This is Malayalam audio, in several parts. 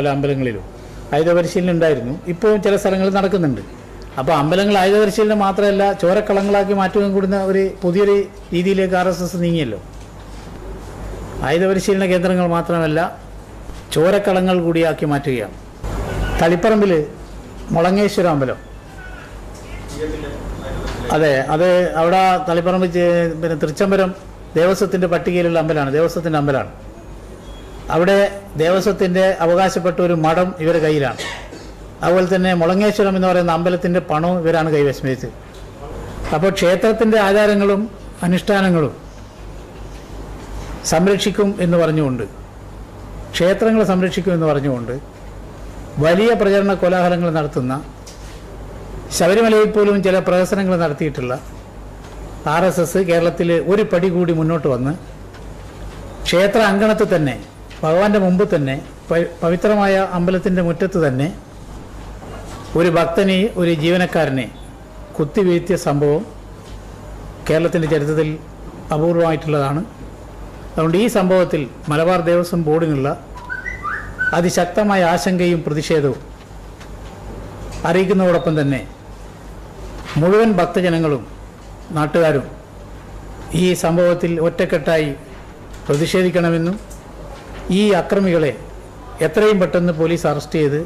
പല അമ്പലങ്ങളിലും ആയുധ പരിശീലനം ഉണ്ടായിരുന്നു ഇപ്പോൾ ചില സ്ഥലങ്ങളിൽ നടക്കുന്നുണ്ട്. അപ്പോൾ അമ്പലങ്ങൾ ആയുധ പരിശീലനം മാത്രമല്ല ചോരക്കളങ്ങളാക്കി മാറ്റുകയും കൂടുന്ന ഒരു പുതിയൊരു രീതിയിലേക്ക് ആർ എസ് എസ് നീങ്ങിയല്ലോ. ആയുധ പരിശീലന കേന്ദ്രങ്ങൾ മാത്രമല്ല ചോരക്കളങ്ങൾ കൂടിയാക്കി മാറ്റുകയാണ്. തളിപ്പറമ്പിൽ മുളങ്ങേശ്വര അമ്പലം. അതെ അത് അവിടെ തളിപ്പറമ്പ് പിന്നെ തൃച്ചംബരം ദേവസ്വത്തിന്റെ പട്ടികയിലുള്ള അമ്പലമാണ്. ദേവസ്വത്തിന്റെ അമ്പലമാണ്. അവിടെ ദേവസ്വത്തിന്റെ അവകാശപ്പെട്ട ഒരു മഠം ഇവരുടെ കയ്യിലാണ്. അതുപോലെ തന്നെ മുളങ്ങേശ്വരം എന്ന് പറയുന്ന അമ്പലത്തിന്റെ പണവും ഇവരാണ് കൈവശം അപ്പോൾ ക്ഷേത്രത്തിന്റെ ആചാരങ്ങളും അനുഷ്ഠാനങ്ങളും സംരക്ഷിക്കും എന്ന് പറഞ്ഞുകൊണ്ട് ക്ഷേത്രങ്ങൾ സംരക്ഷിക്കും എന്ന് പറഞ്ഞുകൊണ്ട് വലിയ പ്രചരണ കോലാഹലങ്ങൾ നടത്തുന്ന ശബരിമലയിൽ പോലും ചില പ്രഹസനങ്ങൾ നടത്തിയിട്ടുള്ള ആർ എസ് എസ് കേരളത്തിൽ ഒരു പടി കൂടി മുന്നോട്ട് വന്ന് ക്ഷേത്ര അങ്കണത്തിൽ തന്നെ ഭഗവാന്റെ മുമ്പ് തന്നെ പവിത്രമായ അമ്പലത്തിന്റെ മുറ്റത്ത് തന്നെ ഒരു ഭക്തനെ ഒരു ജീവനക്കാരനെ കുത്തിവീഴ്ത്തിയ സംഭവം കേരളത്തിന്റെ ചരിത്രത്തിൽ അപൂർവമായിട്ടുള്ളതാണ്. അതുകൊണ്ട് ഈ സംഭവത്തിൽ മലബാർ ദേവസ്വം ബോർഡിനുള്ള അതിശക്തമായ ആശങ്കയും പ്രതിഷേധവും അറിയിക്കുന്നതോടൊപ്പം തന്നെ മുഴുവൻ ഭക്തജനങ്ങളും നാട്ടുകാരും ഈ സംഭവത്തിൽ ഒറ്റക്കെട്ടായി പ്രതിഷേധിക്കണമെന്നും ഈ അക്രമികളെ എത്രയും പെട്ടെന്ന് പോലീസ് അറസ്റ്റ് ചെയ്ത്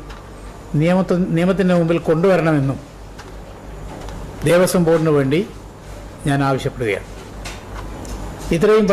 നിയമത്തി നിയമത്തിന്റെ മുമ്പിൽ കൊണ്ടുവരണമെന്നും ദേവസ്വം ബോർഡിന് വേണ്ടി ഞാൻ ആവശ്യപ്പെടുകയാണ്. ഇത്രയും